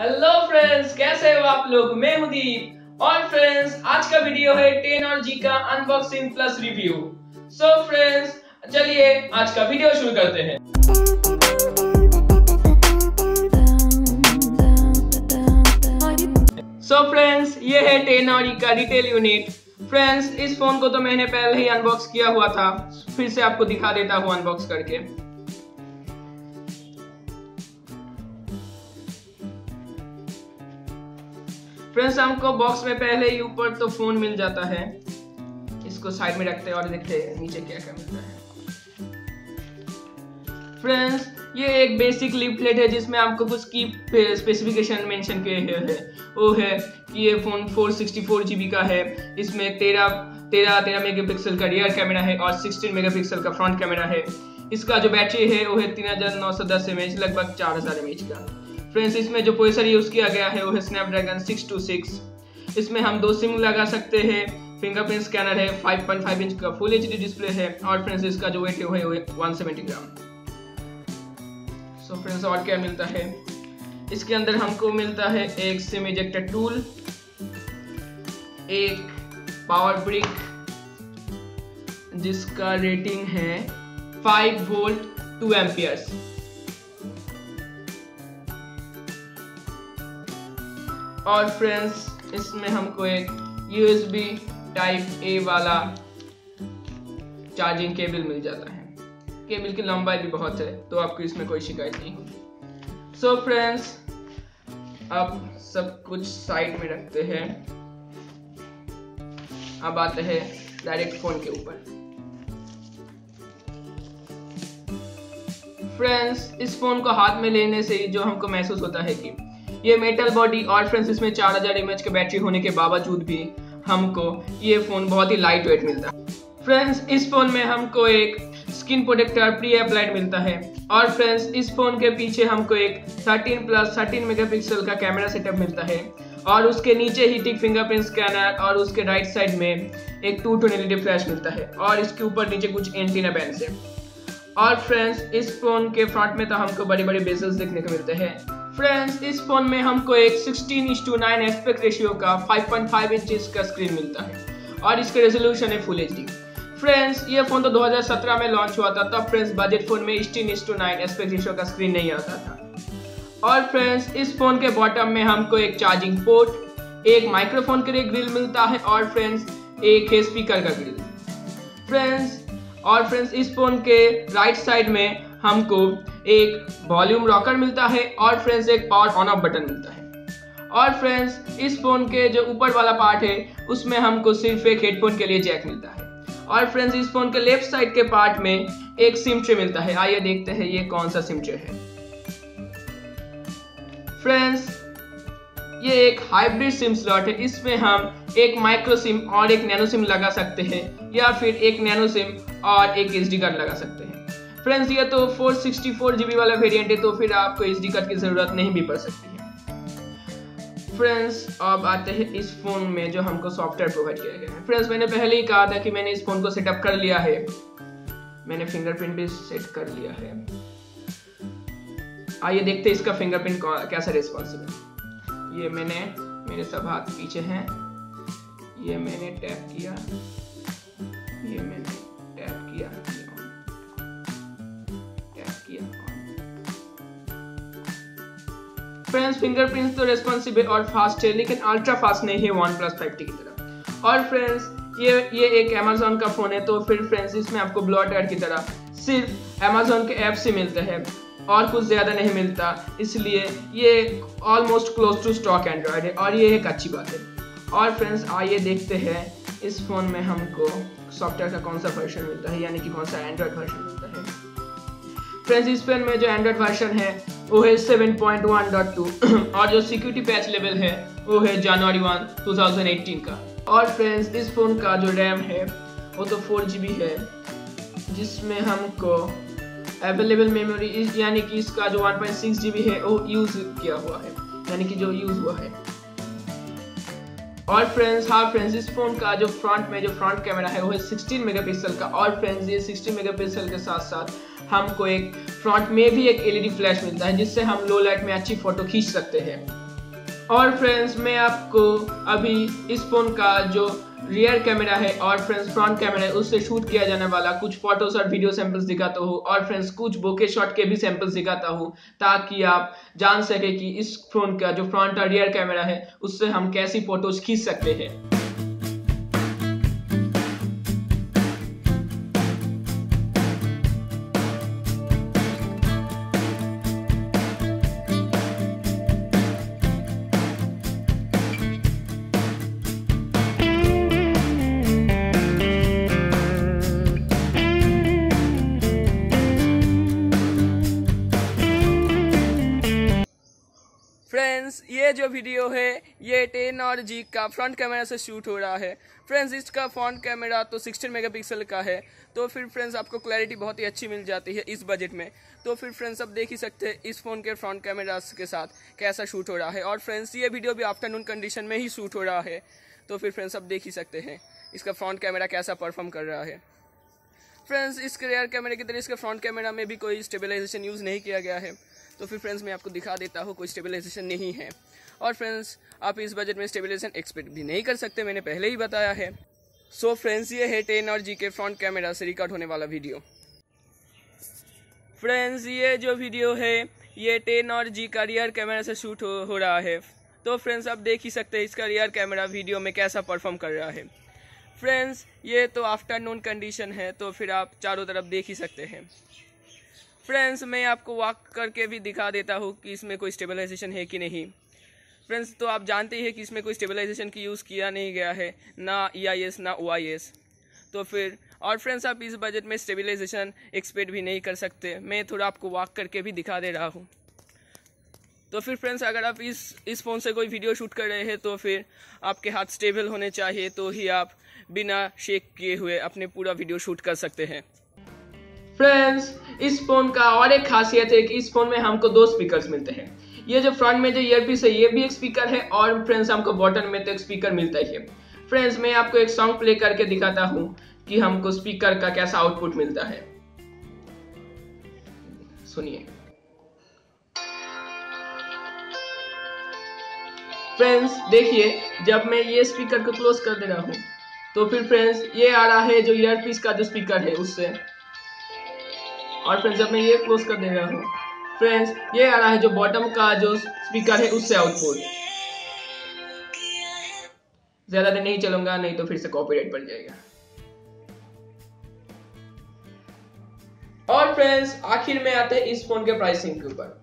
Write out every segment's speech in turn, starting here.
Hello friends कैसे हो आप लोग? मैं हूँ दीप। और फ्रेंड्स आज का वीडियो है 10 और जी का unboxing plus review so friends चलिए आज का वीडियो शुरू करते हैं। सो so फ्रेंड्स ये है 10 और का रिटेल यूनिट फ्रेंड्स इस फ़ोन को तो मैंने पहले ही अनबॉक्स किया हुआ था। फिर से आपको दिखा देता हूँ अनबॉक्स करके। फ्रेंड्स हमको बॉक्स में पहले ही ऊपर तो फ़ोन मिल जाता है। इसको साइड में रखते हैं और देखते हैं नीचे क्या क्या मिलता है। फ्रेंड्स ये एक बेसिक लिपलेट है जिसमें आपको कुछ की स्पेसिफिकेशन मेंशन किए हुए हैं। वो है कि ये फ़ोन 464 जीबी का है। इसमें तेरह तेरह तेरह मेगापिक्सल का रियर कैमरा है और 16 मेगापिक्सल का फ्रंट कैमरा है। इसका जो बैटरी है, वो है तीन हज़ार नौ सौ दस एम एच लगभग चार हज़ार एम एच का। फ्रेंड्स इसमें जो प्रोसेसर यूज़ किया गया है, वो है स्नैपड्रैगन 626 इसमें हम दो सिम लगा सकते हैं। फिंगरप्रिंट स्कैनर है 5.5 इंच का फुल एचडी डिस्प्ले है, और फ्रेंड्स इसका जो वेट है, वो है 170 ग्राम सो फ्रेंड्स और क्या मिलता है? इसके अंदर हमको मिलता है एक सिम इजेक्टर टूल एक पावर ब्रिक जिसका रेटिंग है 5 वोल्ट 2 एम्पियर्स और फ्रेंड्स, इसमें हमको एक USB टाइप ए वाला चार्जिंग केबल मिल जाता है। केबल की लंबाई भी बहुत है तो आपको इसमें कोई शिकायत नहीं होगी। सो फ्रेंड्स अब सब कुछ साइड में रखते हैं। अब आते हैं डायरेक्ट फ़ोन के ऊपर। फ्रेंड्स इस फ़ोन को हाथ में लेने से ही जो हमको महसूस होता है कि ये मेटल बॉडी और फ्रेंड्स इसमें 4000 हज़ार एमएच की बैटरी होने के बावजूद भी हमको ये फ़ोन बहुत ही लाइट वेट मिलता है। फ्रेंड्स इस फ़ोन में हमको एक स्किन प्रोटेक्टर प्री अप्लाइड मिलता है और फ्रेंड्स इस फ़ोन के पीछे हमको एक 13 प्लस 13 मेगापिक्सल का कैमरा सेटअप मिलता है और उसके नीचे ही टिक फिंगरप्रिंट स्कैनर और उसके राइट साइड में एक टू एलईडी फ्लैश मिलता है और इसके ऊपर नीचे कुछ एंटीना बैंड है। और फ्रेंड्स इस फ़ोन के फ्रंट में तो हमको बड़े बड़े बेजल्स देखने को मिलते हैं। फ्रेंड्स इस फ़ोन में हमको एक 16 इस टू नाइन एस्पेक्ट रेशियो का 5.5 इंच का स्क्रीन मिलता है और इसका रेजोल्यूशन है फुल एच फ्रेंड्स ये फ़ोन तो 2017 में लॉन्च हुआ था, तब फ्रेंड्स बजट फ़ोन में sixteen is to nine aspect ratio का स्क्रीन नहीं आता था। और फ्रेंड्स इस फ़ोन के बॉटम में हमको एक चार्जिंग पोर्ट एक माइक्रोफोन के लिए ग्रिल मिलता है और फ्रेंड्स एक है स्पीकर का ग्रिल फ्रेंड्स और फ्रेंड्स इस फ़ोन के राइट साइड में हमको एक वॉल्यूम रॉकर मिलता है और फ्रेंड्स एक पावर ऑन ऑफ़ बटन मिलता है। और फ्रेंड्स इस फ़ोन के जो ऊपर वाला पार्ट है, उसमें हमको सिर्फ़ एक हेडफोन के लिए जैक मिलता है। और फ्रेंड्स इस फ़ोन के लेफ़्ट साइड के पार्ट में एक सिम ट्रे मिलता है। आइए देखते हैं ये कौन सा सिम ट्रे है। फ्रेंड्स ये एक हाइब्रिड सिम स्लॉट है। इसमें हम एक माइक्रो सिम और एक नैनो सिम लगा सकते हैं, या फिर एक नैनो सिम और एक एच कार्ड लगा सकते हैं। फ्रेंड्स ये तो फोर सिक्सटी फोर जीबी वाला वेरिएंट है तो फिर आपको एच कार्ड की ज़रूरत नहीं भी पड़ सकती है। फ्रेंड्स अब आते हैं इस फ़ोन में जो हमको सॉफ्टवेयर प्रोवाइड किया गया है। फ्रेंड्स मैंने पहले ही कहा था कि मैंने इस फ़ोन को सेटअप कर लिया है। मैंने फिंगरप्रिंट भी सेट कर लिया है। आइए देखते हैं इसका फिंगरप्रिंट कैसा रिस्पॉन्सिव है। ये मैंने मेरे सब हाथ पीछे हैं। ये मैंने टैप किया। ये मैंने टैप किया। फ्रेंड्स फिंगरप्रिंट्स तो रेस्पॉन्सिव है और फास्ट है, लेकिन अल्ट्रा फास्ट नहीं है वन प्लस फाइव की तरह। और फ्रेंड्स ये ये एक अमेजोन का फ़ोन है तो फिर फ्रेंड्स इसमें आपको ब्लॉट एड की तरह सिर्फ़ अमेजोन के ऐप से मिलते हैं। और कुछ ज़्यादा नहीं मिलता, इसलिए ये almost close to stock Android है, और ये एक अच्छी बात है। और फ्रेंड्स आइए देखते हैं, इस फ़ोन में हमको सॉफ्टवेयर का कौन सा वर्जन मिलता है, यानी कि कौन सा एंड्रॉयड वर्जन मिलता है। फ्रेंड्स इस फ़ोन में जो एंड्रॉयड वर्जन है वो है 7.1.2 और जो सिक्योरिटी पैच लेवल है, वो है जनवरी वन 2018 का। और फ्रेंड्स इस फ़ोन का जो रैम है, वो तो फोर जी है, जिसमें हमको अवेलेबल मेमोरी इस यानी कि इसका जो 1.6 पॉइंट सिक्स जी है, वो यूज़ किया हुआ है। यानी कि जो यूज़ हुआ है। और फ्रेंड्स हाँ फ्रेंड्स इस फ़ोन का जो फ्रंट में जो फ्रंट कैमरा है, वो है 16 मेगापिक्सल का। और फ्रेंड्स ये 16 मेगापिक्सल के साथ साथ हमको एक फ्रंट में भी एक एलईडी फ्लैश मिलता है, जिससे हम लो लाइट में अच्छी फ़ोटो खींच सकते हैं। और फ्रेंड्स मैं आपको अभी इस फ़ोन का जो रियर कैमरा है, और फ्रेंड्स फ्रंट कैमरा है, उससे शूट किया जाने वाला कुछ फ़ोटोज़ और वीडियो सैंपल्स दिखाता हूँ, और फ्रेंड्स कुछ बोके शॉट के भी सैंपल्स दिखाता हूँ, ताकि आप जान सके कि इस फ़ोन का जो फ्रंट और रियर कैमरा है, उससे हम कैसी फ़ोटोज़ खींच सकते हैं। जो वीडियो है, ये टेन और जी का फ्रंट कैमरा से शूट हो रहा है। फ्रेंड्स इसका फ्रंट कैमरा तो 16 मेगापिक्सल का है। तो फिर फ्रेंड्स आपको क्लैरिटी बहुत ही अच्छी मिल जाती है इस बजट में। तो फिर फ्रेंड्स आप देख ही सकते हैं इस फ़ोन के फ्रंट कैमरा के साथ कैसा शूट हो रहा है। और फ्रेंड्स ये वीडियो भी आफ्टरनून कंडीशन में ही शूट हो रहा है। तो फिर फ्रेंड्स आप देख ही सकते हैं इसका फ्रंट कैमरा कैसा परफॉर्म कर रहा है। फ्रेंड्स इसके रेयर कैमरे की तरह इसके फ्रंट कैमरा में भी कोई स्टेबलाइजेशन यूज़ नहीं किया गया है। तो फिर फ्रेंड्स मैं आपको दिखा देता हूँ कोई स्टेबलाइजेशन नहीं है। और फ्रेंड्स आप इस बजट में स्टेबलाइजेशन एक्सपेक्ट भी नहीं कर सकते मैंने पहले ही बताया है। सो so फ्रेंड्स ये है टेन और जी के फ्रंट कैमरा से रिकॉर्ड होने वाला वीडियो फ्रेंड्स ये जो वीडियो है ये टेन और जी का रियर कैमरा से शूट हो, हो रहा है। तो फ्रेंड्स आप देख ही सकते हैं इसका रियर कैमरा वीडियो में कैसा परफॉर्म कर रहा है। फ्रेंड्स ये तो आफ्टरनून कंडीशन है तो फिर आप चारों तरफ़ देख ही सकते हैं। फ्रेंड्स मैं आपको वॉक करके भी दिखा देता हूँ कि इसमें कोई स्टेबलाइजेशन है कि नहीं। फ्रेंड्स तो आप जानते ही हैं कि इसमें कोई स्टेबलाइजेशन की यूज़ किया नहीं गया है, ना ई आई एस ना ओ आई एस तो फिर, और फ्रेंड्स आप इस बजट में स्टेबलाइजेशन एक्सपेक्ट भी नहीं कर सकते। मैं थोड़ा आपको वॉक करके भी दिखा दे रहा हूँ। तो फिर फ्रेंड्स अगर आप इस इस फ़ोन से कोई वीडियो शूट कर रहे हैं तो फिर आपके हाथ स्टेबल होने चाहिए तो ही आप बिना शेक किए हुए अपने पूरा वीडियो शूट कर सकते हैं। फ्रेंड्स इस फ़ोन का और एक खासियत है कि इस फ़ोन में हमको दो स्पीकर्स मिलते हैं। ये जो फ्रंट में जो ईयरपीस है, ये भी एक स्पीकर है और फ्रेंड्स हमको बॉटम में तो एक स्पीकर मिलता ही है। फ्रेंड्स मैं आपको एक सॉन्ग प्ले करके दिखाता हूँ कि हमको स्पीकर का कैसा आउटपुट मिलता है। सुनिए। फ्रेंड्स देखिए, जब मैं ये स्पीकर को क्लोज कर दे रहा हूँ तो फिर फ्रेंड्स ये आ रहा है जो ईयरपीस का जो स्पीकर है, उससे। और फ्रेंड्स जब मैं ये क्लोज कर दे रहा हूँ फ्रेंड्स ये आ रहा है जो बॉटम का जो स्पीकर है, उससे आउटपुट ज़्यादा देर नहीं चलूँगा, नहीं तो फिर से कॉपीराइट पड़ जाएगा। और फ्रेंड्स आखिर में आते हैं इस फ़ोन के प्राइसिंग के ऊपर।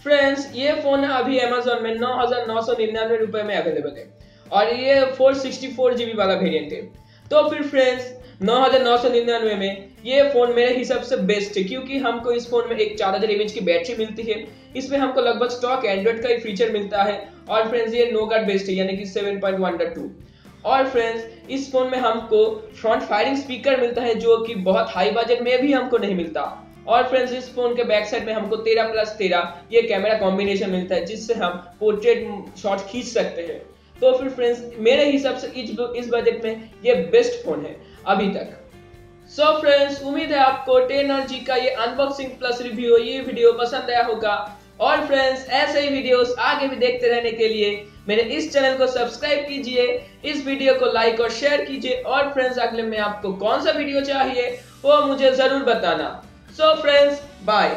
फ्रेंड्स ये फ़ोन अभी अमेजोन में नौ हज़ार नौ सौ निन्यानवे रुपए में अवेलेबल है। और ये फोर सिक्सटी फोर जीबी वाला वेरियंट है। तो फिर फ्रेंड्स नौ हज़ार नौ सौ निन्यानवे में ये फ़ोन मेरे हिसाब से बेस्ट है, क्योंकि हमको इस फ़ोन में एक चार हज़ार एमएच की बैटरी मिलती है। इसमें हमको लगभग स्टॉक एंड्रॉइड का ही फीचर मिलता है। और फ्रेंड्स ये नो गार्ड बेस्ट है, यानी कि सेवन और फ्रेंड्स इस फ़ोन में हमको फ्रंट फायरिंग स्पीकर मिलता है, जो कि बहुत हाई बजट में भी हमको नहीं मिलता। और फ्रेंड्स इस फ़ोन के बैक साइड में हमको 13 प्लस 13 ये कैमरा कॉम्बिनेशन मिलता है, जिससे हम पोर्ट्रेट शॉट खींच सकते हैं। तो फिर फ्रेंड्स मेरे हिसाब से इस इस बजट में ये बेस्ट फ़ोन है। अभी तक। सो so फ्रेंड्स उम्मीद है आपको टेन और जी का ये अनबॉक्सिंग प्लस रिव्यू ये वीडियो पसंद आया होगा। और फ्रेंड्स ऐसे ही वीडियोस आगे भी देखते रहने के लिए मेरे इस चैनल को सब्सक्राइब कीजिए, इस वीडियो को लाइक और शेयर कीजिए। और फ्रेंड्स अगले में आपको कौन सा वीडियो चाहिए, वो मुझे ज़रूर बताना। So friends bye